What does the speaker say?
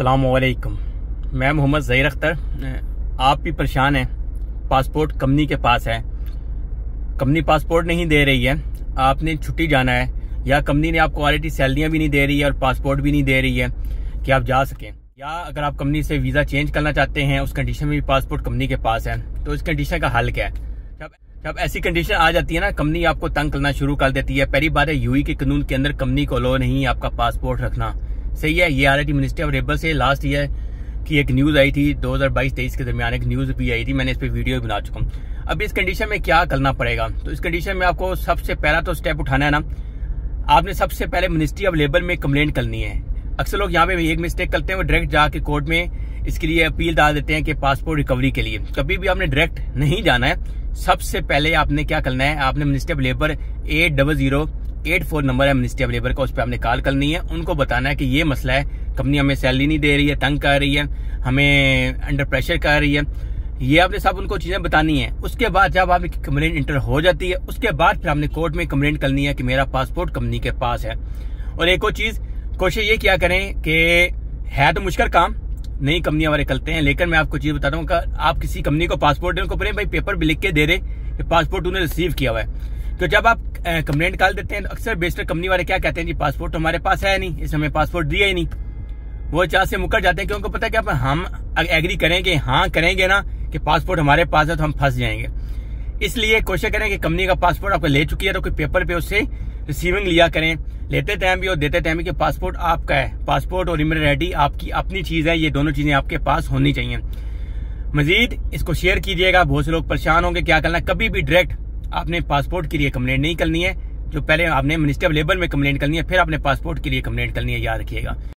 अलकुम मैं मोहम्मद जहीर अख्तर, आप भी परेशान हैं। पासपोर्ट कंपनी के पास है। कंपनी पासपोर्ट नहीं दे रही है। आपने छुट्टी जाना है। या कंपनी ने आपको ऑलरेडी सैलरियाँ भी नहीं दे रही है और पासपोर्ट भी नहीं दे रही है कि आप जा सकें। या अगर आप कंपनी से वीज़ा चेंज करना चाहते हैं, उस कंडीशन में भी पासपोर्ट कंपनी के पास है। तो इस कंडीशन का हल क्या है? जब जब ऐसी कंडीशन आ जाती है ना, कंपनी आपको तंग करना शुरू कर देती है। पहली बात है यूई के कानून के अंदर कंपनी को लो नहीं आपका पासपोर्ट रखना। सही है, ये आ रही थी मिनिस्ट्री ऑफ़ लेबर से लास्ट ईयर की एक न्यूज़ आई थी 2022-23 के दरमियान, एक न्यूज़ भी आई थी, मैंने इस पर वीडियो बना चुका हूँ। अब इस कंडीशन में क्या करना पड़ेगा? तो इस कंडीशन में आपको सबसे पहला तो स्टेप उठाना है ना। आपने सबसे पहले मिनिस्ट्री ऑफ़ लेबर में कंप्लेंट करनी है। अक्सर लोग यहाँ पे एक मिस्टेक करते हैं, वो डायरेक्ट जाके कोर्ट में इसके लिए अपील डाल देते हैं कि पासपोर्ट रिकवरी के लिए। कभी भी आपने डायरेक्ट नहीं जाना है, सबसे पहले आपने क्या करना है, आपने ministry of labour eight double zero eight four number है, मिनिस्ट्री ऑफ़ लेबर का, उस पर आपने कॉल करनी है। उनको बताना है कि ये मसला है, कंपनी हमें सैलरी नहीं दे रही है, तंग कर रही है, हमें अंडर प्रेशर कर रही है। ये आपने सब उनको चीज़ें बतानी है। उसके बाद जब आपकी कंप्लेंट इंटर हो जाती है, उसके बाद फिर आपने कोर्ट में कंप्लेंट करनी है कि मेरा पासपोर्ट कंपनी के पास है। और एक और चीज़, कोशिश ये क्या करें कि है तो मुश्किल काम, नई कंपनियाँ हमारे करते हैं, लेकिन मैं आपको चीज़ बताता हूँ आप किसी कंपनी को पासपोर्ट उनको भाई पेपर भी लिख के दे दे कि पासपोर्ट उन्हें रिसीव किया हुआ है। तो जब आप कंप्लेंट निकाल देते हैं तो अक्सर बेस्टर कंपनी वाले क्या कहते हैं, जी पासपोर्ट तो हमारे पास है नहीं, इस हमें पासपोर्ट दिया ही नहीं। वो चाह से मुकर जाते हैं क्योंकि पता है क्या हम एग्री करेंगे हाँ करेंगे ना, कि पासपोर्ट हमारे पास है तो हम फंस जाएँगे। इसलिए कोशिश करें कि कंपनी का पासपोर्ट आपको ले चुकी है तो कोई पेपर पे उससे रिसीविंग लिया करें। लेते टाइम भी और देते टाइम भी कि पासपोर्ट आपका है। पासपोर्ट और इमर रेडी आपकी अपनी चीज़ है, ये दोनों चीज़ें आपके पास होनी चाहिए। मजीद, इसको शेयर कीजिएगा, बहुत से लोग परेशान होंगे, क्या करना कभी भी डायरेक्ट आपने पासपोर्ट के लिए कंप्लेंट नहीं करनी है, जो पहले आपने मिनिस्ट्री ऑफ़ लेबर में कंप्लेंट करनी है, फिर आपने पासपोर्ट के लिए कंप्लेंट करनी है, याद रखिएगा।